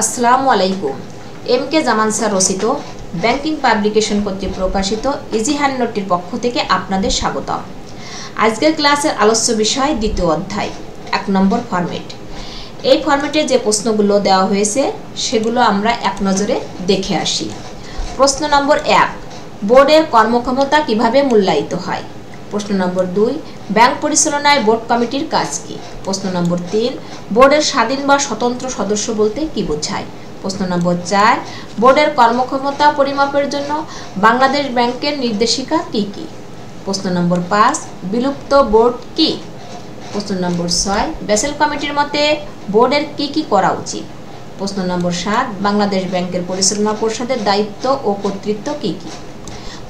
আসসালামু আলাইকুম। M K Zaman sir রচিত ব্যাংকিং পাবলিকেশন কর্তৃক প্রকাশিত ইজি হ্যান্ড নোটটির পক্ষ থেকে আপনাদের স্বাগতম। আজকের ক্লাসের আলোচ্য বিষয় দ্বিতীয় অধ্যায়, এক নম্বর ফরম্যাট এই ফরম্যাটে যে প্রশ্নগুলো দেওয়া হয়েছে, সেগুলো আমরা এক নজরে দেখে আসি। প্রশ্ন নম্বর এক, বোর্ডের কর্মক্ষমতা কীভাবে মূল্যায়িত হয়? প্রশ্ন নম্বর দুই, ব্যাংক পরিচালনায় বোর্ড কমিটির কাজ কি? প্রশ্ন নম্বর তিন, বোর্ডের স্বাধীন বা স্বতন্ত্র সদস্য বলতে কি বোঝায়? প্রশ্ন নম্বর চার, বোর্ডের কর্মক্ষমতা পরিমাপের জন্য বাংলাদেশ ব্যাংকের নির্দেশিকা কি কি? প্রশ্ন নম্বর পাঁচ, বিলুপ্ত বোর্ড কি? প্রশ্ন নম্বর ছয় বেসেল কমিটির মতে বোর্ডের কি কি করা উচিত? প্রশ্ন নম্বর সাত, বাংলাদেশ ব্যাংকের পরিচালনা পরিষদের দায়িত্ব ও কর্তৃত্ব কি কি?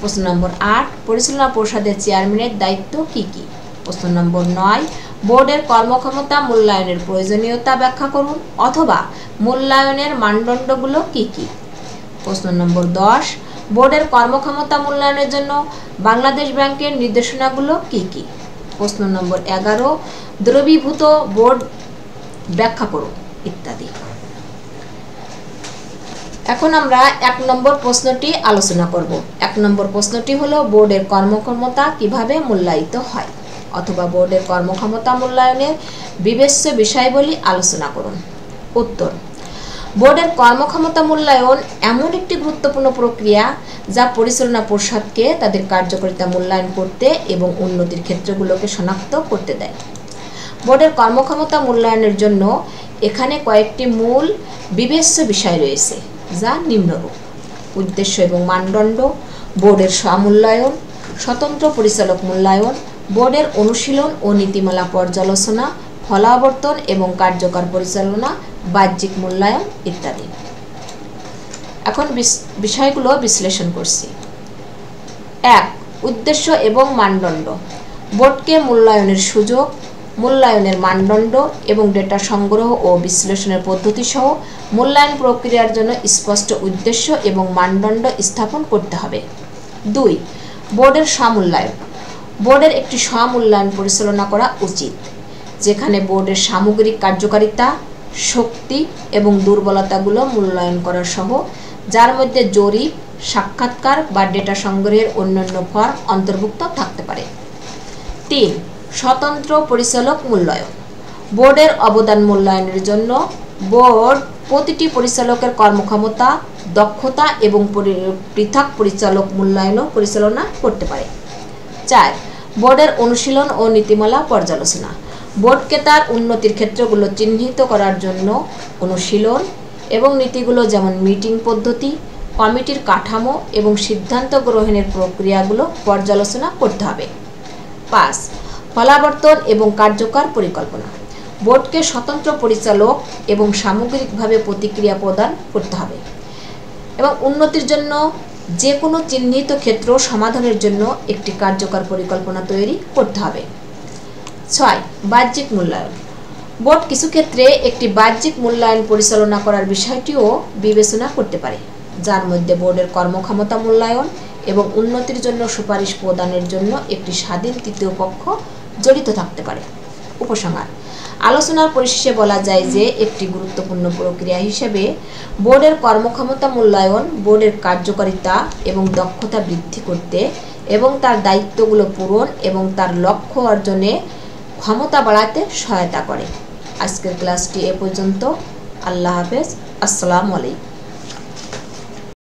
প্রশ্ন নম্বর আট, পরিচালনা পরিষদের চেয়ারম্যানের দায়িত্ব কি কি? প্রশ্ন নম্বর নয়, বোর্ডের কর্মক্ষমতা মূল্যায়নের প্রয়োজনীয়তা ব্যাখ্যা করুন অথবা মূল্যায়নের মানদণ্ডগুলো কি কি? প্রশ্ন নম্বর দশ, বোর্ডের কর্মক্ষমতা মূল্যায়নের জন্য বাংলাদেশ ব্যাংকের নির্দেশনাগুলো কি কি? প্রশ্ন নম্বর এগারো, দ্রবীভূত বোর্ড ব্যাখ্যা করুন ইত্যাদি। এখন আমরা এক নম্বর প্রশ্নটি আলোচনা করব। এক নম্বর প্রশ্নটি হলো, বোর্ডের কর্মক্ষমতা কীভাবে মূল্যায়িত হয়? অথবা বোর্ডের কর্মক্ষমতা মূল্যায়নের বিবেচ্য বিষয়বলী আলোচনা করুন। উত্তর, বোর্ডের কর্মক্ষমতা মূল্যায়ন এমন একটি গুরুত্বপূর্ণ প্রক্রিয়া যা পরিচালনা পরিষদকে তাদের কার্যকারিতা মূল্যায়ন করতে এবং উন্নতির ক্ষেত্রগুলোকে শনাক্ত করতে দেয়। বোর্ডের কর্মক্ষমতা মূল্যায়নের জন্য এখানে কয়েকটি মূল বিবেচ্য বিষয় রয়েছে। যা নিম্নরূপ উদ্দেশ্য এবং মানদণ্ড, বোর্ডের স্বমূল্যায়ন স্বতন্ত্র পরিচালক মূল্যায়ন, বোর্ডের অনুশীলন ও নীতিমালা পর্যালোচনা, ফলাবর্তন এবং কার্যকর পরিচালনা, বাহ্যিক মূল্যায়ন ইত্যাদি। এখন বিষয়গুলো বিশ্লেষণ করছি। এক, উদ্দেশ্য এবং মানদণ্ড। বোর্ডকে মূল্যায়নের সুযোগ মূল্যায়নের মানদণ্ড এবং ডেটা সংগ্রহ ও বিশ্লেষণের পদ্ধতি সহ মূল্যায়ন প্রক্রিয়ার জন্য স্পষ্ট উদ্দেশ্য এবং মানদণ্ড স্থাপন করতে হবে। দুই, বোর্ডের স্বমূল্যায়ন বোর্ডের একটি স্বমূল্যায়ন পরিচালনা করা উচিত, যেখানে বোর্ডের সামগ্রিক কার্যকারিতা, শক্তি এবং দুর্বলতাগুলো মূল্যায়ন করা সহ, যার মধ্যে জরিপ, সাক্ষাৎকার বা ডেটা সংগ্রহের অন্যান্য ফর্ম অন্তর্ভুক্ত থাকতে পারে। তিন স্বতন্ত্র পরিচালক মূল্যায়ন। বোর্ডের অবদান মূল্যায়নের জন্য বোর্ড প্রতিটি পরিচালকের কর্মক্ষমতা, দক্ষতা এবং পৃথক পরিচালক মূল্যায়নও পরিচালনা করতে পারে। চার, বোর্ডের অনুশীলন ও নীতিমালা পর্যালোচনা। বোর্ডকে তার উন্নতির ক্ষেত্রগুলো চিহ্নিত করার জন্য অনুশীলন এবং নীতিগুলো যেমন মিটিং পদ্ধতি, কমিটির কাঠামো এবং সিদ্ধান্ত গ্রহণের প্রক্রিয়াগুলো পর্যালোচনা করতে হবে। পাঁচ ফলাবর্তন এবং কার্যকর পরিকল্পনা। বোর্ডকে স্বতন্ত্র পরিচালক এবং সামগ্রিকভাবে প্রতিক্রিয়া প্রদান করতে হবে। এবং উন্নতির জন্য যে কোনো চিহ্নিত ক্ষেত্র সমাধানের জন্য একটি কার্যকর পরিকল্পনা তৈরি করতে হবে। ছয়, বাহ্যিক মূল্যায়ন। বোর্ড কিছু ক্ষেত্রে একটি বাহ্যিক মূল্যায়ন পরিচালনা করার বিষয়টিও বিবেচনা করতে পারে, যার মধ্যে বোর্ডের কর্মক্ষমতা মূল্যায়ন এবং উন্নতির জন্য সুপারিশ প্রদানের জন্য একটি স্বাধীন তৃতীয় পক্ষ জড়িত থাকতে পারে। উপসংহার। আলোচনার পরিশেষে বলা যায় যে, একটি গুরুত্বপূর্ণ প্রক্রিয়া হিসেবে বোর্ডের কর্মক্ষমতা মূল্যায়ন, বোর্ডের কার্যকারিতা এবং দক্ষতা বৃদ্ধি করতে এবং তার দায়িত্বগুলো পূরণ এবং তার লক্ষ্য অর্জনে ক্ষমতা বাড়াতে সহায়তা করে। আজকের ক্লাসটি এ পর্যন্ত। আল্লাহ হাফেজ। আসসালামু আলাইকুম।